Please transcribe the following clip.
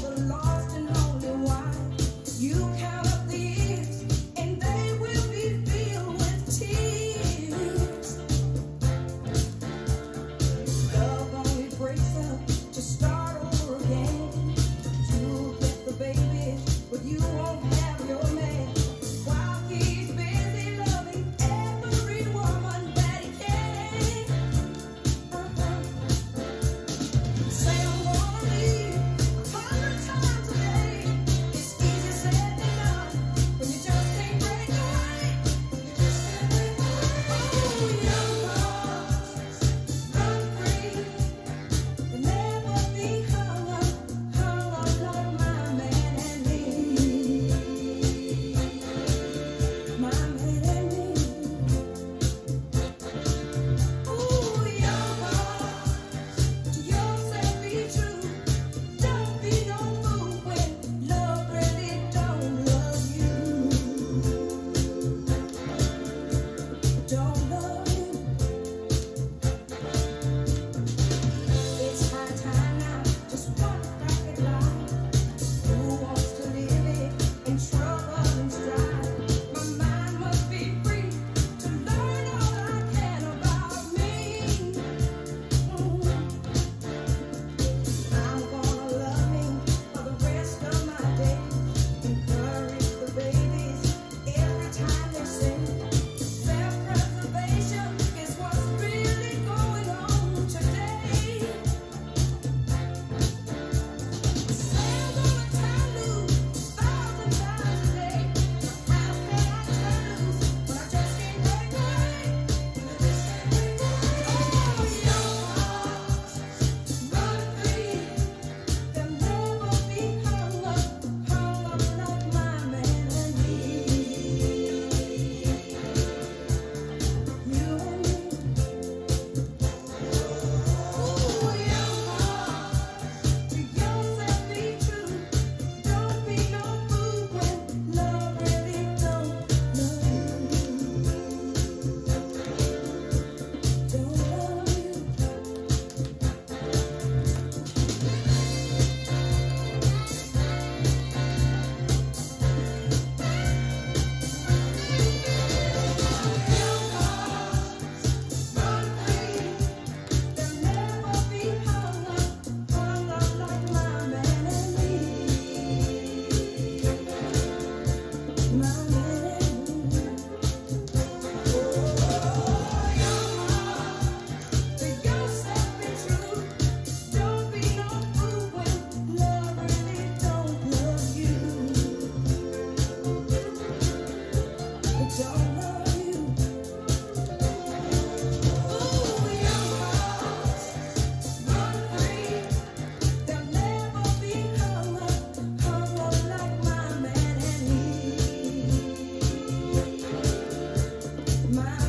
the Lord. my